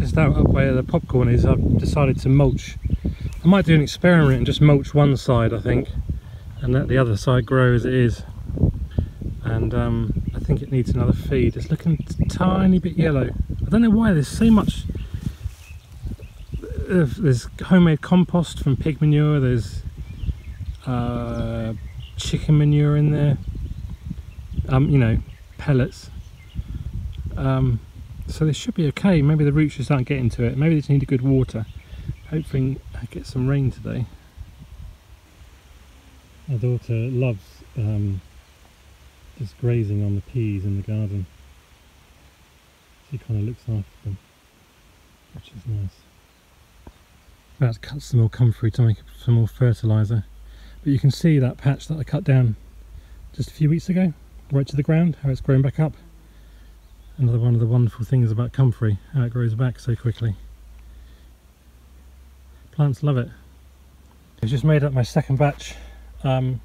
just out up where the popcorn is, I've decided to mulch. I might do an experiment and just mulch one side, I think, and let the other side grow as it is. And um, I think it needs another feed. It's looking tiny bit yellow. I don't know why there's so much. uh, There's homemade compost from pig manure. There's uh, chicken manure in there. Um, you know, pellets. Um, so this should be okay. Maybe the roots just aren't getting to it. Maybe they just need a good water. Hopefully I get some rain today. My daughter loves um, just grazing on the peas in the garden. She kind of looks after them, which is nice. About to cut some more comfrey to make some more fertiliser. But you can see that patch that I cut down just a few weeks ago, right to the ground, how it's grown back up. Another one of the wonderful things about comfrey, how it grows back so quickly. Plants love it. I've just made up my second batch. Um,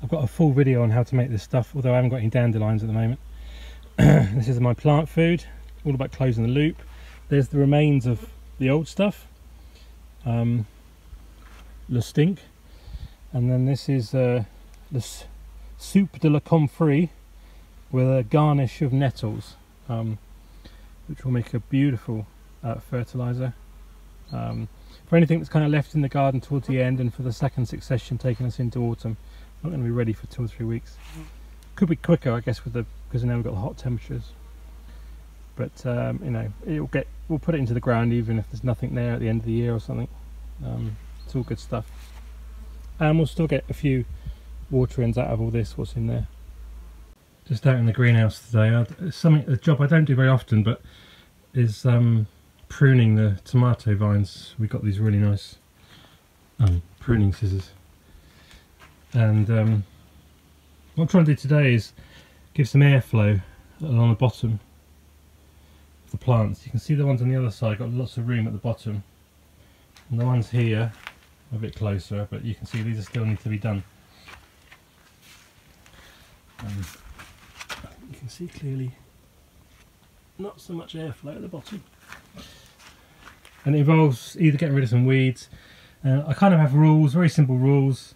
I've got a full video on how to make this stuff, although I haven't got any dandelions at the moment. this is my plant food, all about closing the loop. There's the remains of the old stuff, um, Le Stink, and then this is uh, the s- soupe de la comfrey with a garnish of nettles, um, which will make a beautiful uh, fertilizer. Um, for anything that's kind of left in the garden towards the end and for the second succession taking us into autumn, not going to be ready for two or three weeks. Could be quicker, I guess, with the because now we've got the hot temperatures. But um, you know, it'll get. We'll put it into the ground even if there's nothing there at the end of the year or something. Um, it's all good stuff, and we'll still get a few water ends out of all this. What's in there? Just out in the greenhouse today. It's something a job I don't do very often, but is um, pruning the tomato vines. We got these really nice um, pruning scissors, and um, what I'm trying to do today is give some airflow along the bottom of the plants. You can see the ones on the other side got lots of room at the bottom, and the ones here a bit closer, but you can see these are still need to be done. Um, see clearly not so much airflow at the bottom and it involves either getting rid of some weeds. Uh, I kind of have rules, very simple rules.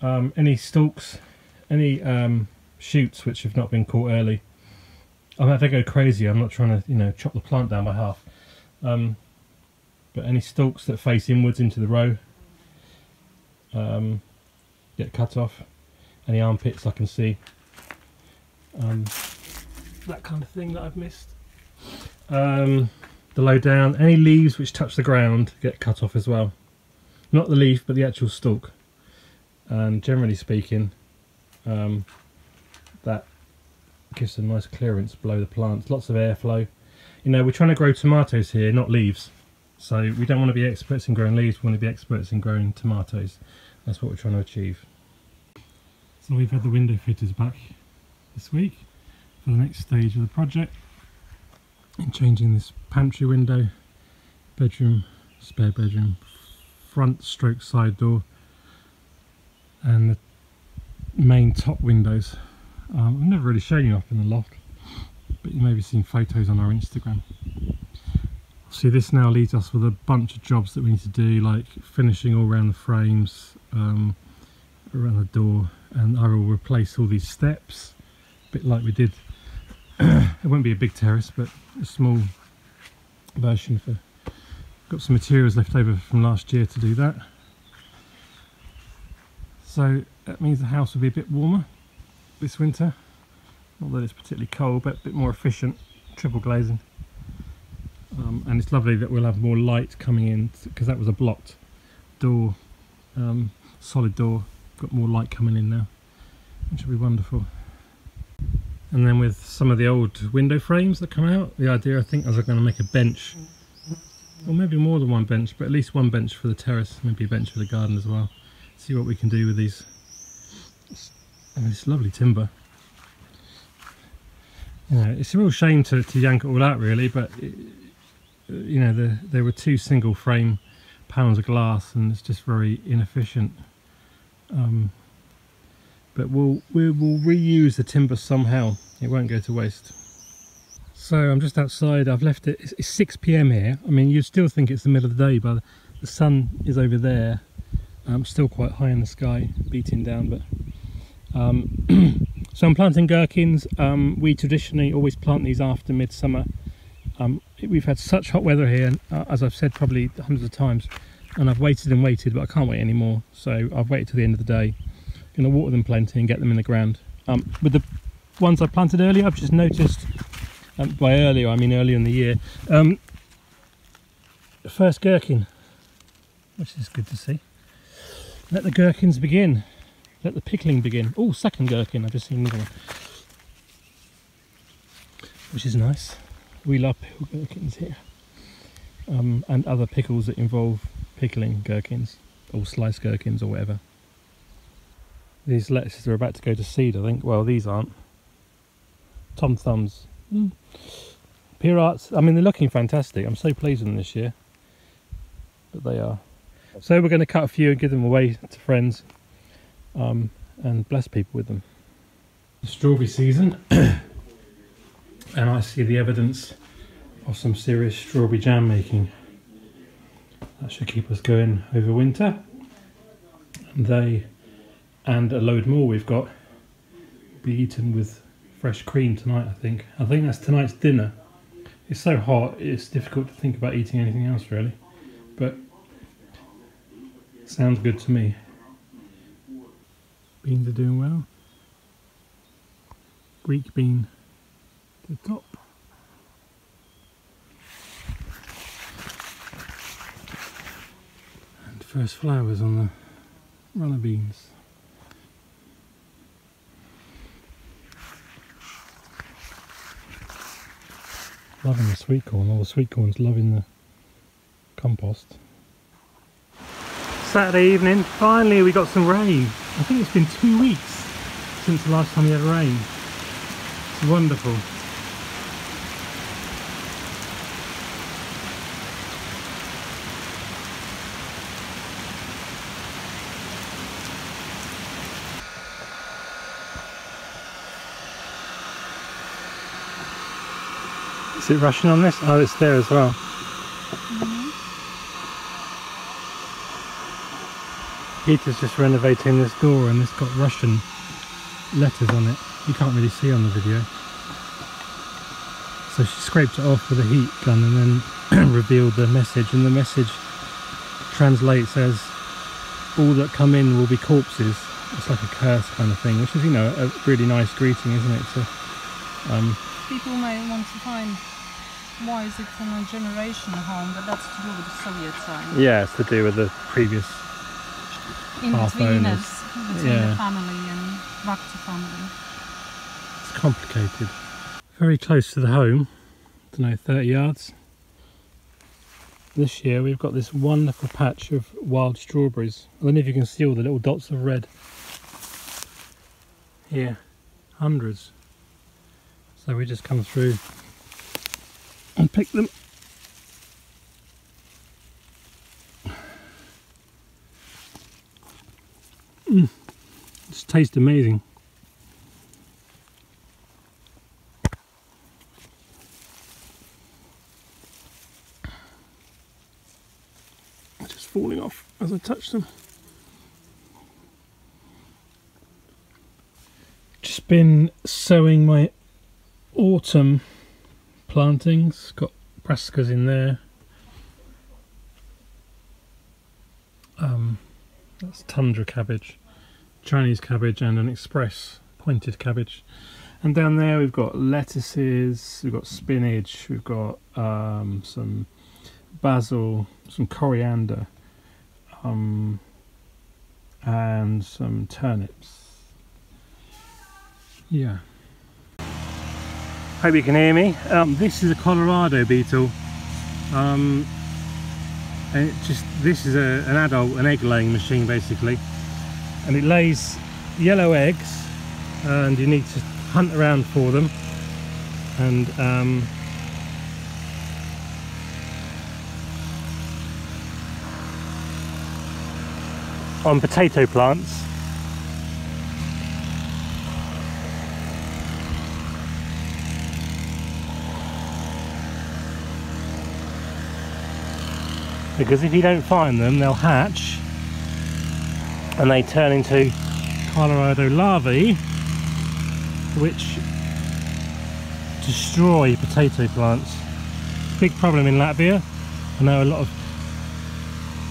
Um, any stalks, any um, shoots which have not been caught early. I'm if I go crazy, I'm not trying to you know chop the plant down by half. Um, but any stalks that face inwards into the row um, get cut off. Any armpits I can see. Um, that kind of thing that I've missed. Um, the low down. Any leaves which touch the ground get cut off as well. Not the leaf, but the actual stalk. And generally speaking, um, that gives a nice clearance below the plants. Lots of airflow. You know, we're trying to grow tomatoes here, not leaves. So we don't want to be experts in growing leaves, we want to be experts in growing tomatoes. That's what we're trying to achieve. So we've had the window fitters back this week for the next stage of the project and changing this pantry window, bedroom, spare bedroom, front stroke side door and the main top windows. Um, I've never really shown you up in the loft but you may have seen photos on our Instagram. See this now leaves us with a bunch of jobs that we need to do like finishing all around the frames, um, around the door and I will replace all these steps bit like we did. It won't be a big terrace but a small version for got some materials left over from last year to do that. So that means the house will be a bit warmer this winter. That it's particularly cold but a bit more efficient triple glazing. Um, and it's lovely that we'll have more light coming in because that was a blocked door um, solid door. Got more light coming in now which will be wonderful and then with some of the old window frames that come out the idea I think is I'm going to make a bench. Or maybe more than one bench but at least one bench for the terrace maybe a bench for the garden as well. See what we can do with these. And this lovely timber. You know, it's a real shame to, to yank it all out really but it, you know the, there were two single frame panels of glass and it's just very inefficient. Um, but we'll we will reuse the timber somehow it won't go to waste So I'm just outside. I've left it. It's, it's 6 p.m. here. I mean, you'd still think it's the middle of the day, but the sun is over there. Still quite high in the sky, beating down. But um, so I'm planting gherkins. Um, we traditionally always plant these after midsummer. Um, we've had such hot weather here, uh, as I've said probably hundreds of times, and I've waited and waited, but I can't wait anymore. So I've waited till the end of the day. Going to water them plenty and get them in the ground. Um, with the ones I planted earlier, I've just noticed um, by earlier I mean earlier in the year um, first gherkin which is good to see. Let the gherkins begin. Let the pickling begin. Oh second gherkin I've just seen another one. Which is nice. We love pickle gherkins here. Um, and other pickles that involve pickling gherkins or sliced gherkins or whatever these lettuces are about to go to seed I think well these aren't Tom Thumbs Mm. Pier Arts, I mean, they're looking fantastic. I'm so pleased with them this year. But they are. So we're going to cut a few and give them away to friends um, and bless people with them. Strawberry season. and I see the evidence of some serious strawberry jam making. That should keep us going over winter. And they and a load more we've got be eaten with fresh cream tonight, I think. I think that's tonight's dinner. It's so hot, it's difficult to think about eating anything else really. But sounds good to me. Beans are doing well. Greek bean to the top. And first flowers on the runner beans. Loving the sweet corn, all the sweet corn's loving the compost. Saturday evening, finally we got some rain. I think it's been two weeks since the last time we had rain. It's wonderful. Is it Russian on this? Oh, it's there as well. Peter's just renovating this door and it's got Russian letters on it. You can't really see on the video. So she scraped it off with a heat gun and then revealed the message and the message translates as all that come in will be corpses. It's like a curse kind of thing, which is, you know, a really nice greeting, isn't it? So, um, People may want to find why is it from a generation home, but that's to do with the Soviet time. Yeah, it's to do with the previous In between us, between yeah. the family and Vakta family. It's complicated. Very close to the home, I don't know, 30 yards. This year we've got this wonderful patch of wild strawberries. I don't know if you can see all the little dots of red. Here, hundreds. So we just come through and pick them. Mm, just taste amazing. Just falling off as I touch them. Just been sowing my autumn plantings, got brassicas in there. Um, that's tundra cabbage, Chinese cabbage and an express pointed cabbage. And down there we've got lettuces, we've got spinach, we've got um, some basil, some coriander, um, and some turnips. Yeah. Hope you can hear me. Um, this is a Colorado beetle. Um, and it just this is a, an adult, an egg laying machine basically, and it lays yellow eggs, and you need to hunt around for them. And um, on potato plants because if you don't find them they'll hatch and they turn into Colorado larvae which destroy potato plants. Big problem in Latvia. I know a lot of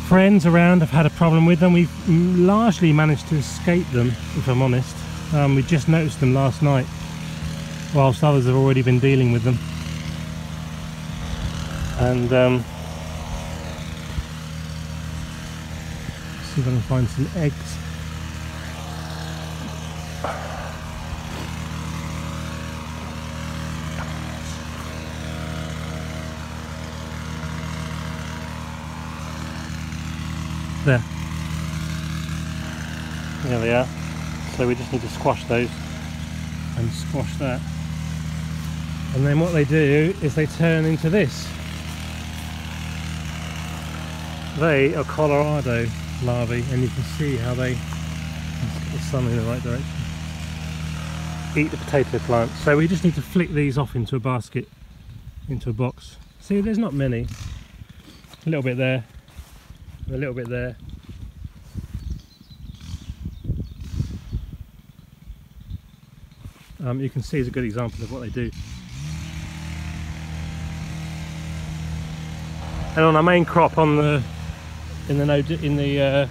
friends around have had a problem with them. We've largely managed to escape them, if I'm honest. Um, we just noticed them last night, whilst others have already been dealing with them. And um, see if I can find some eggs. There. There they are. So we just need to squash those and squash that. And then what they do is they turn into this. They are Colorado larvae and you can see how they the sun in the right direction. Eat the potato plant. So we just need to flick these off into a basket, into a box. See there's not many. A little bit there, a little bit there. Um, you can see is a good example of what they do. And on our main crop on the in the in the uh,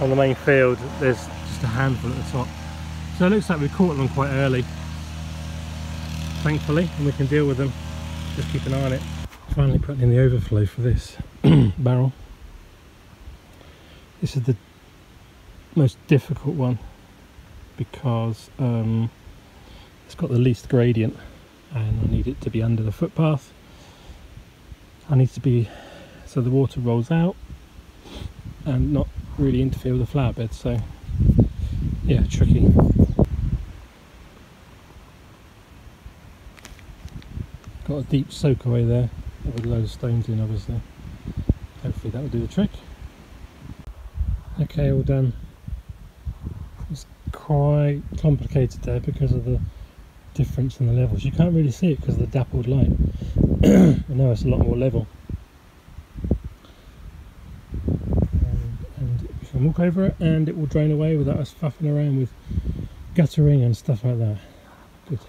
on the main field, there's just a handful at the top. So it looks like we caught them quite early, thankfully, and we can deal with them. Just keep an eye on it. Finally putting in the overflow for this barrel. This is the most difficult one because um, it's got the least gradient and I need it to be under the footpath. I need to be so the water rolls out and not really interfere with the flower bed so yeah tricky. Got a deep soak away there with a load of stones in obviously. Hopefully that will do the trick. Okay all done it's quite complicated there because of the difference in the levels. You can't really see it because of the dappled light. but now it's a lot more level. Um, and walk over it and it will drain away without us faffing around with guttering and stuff like that. Good.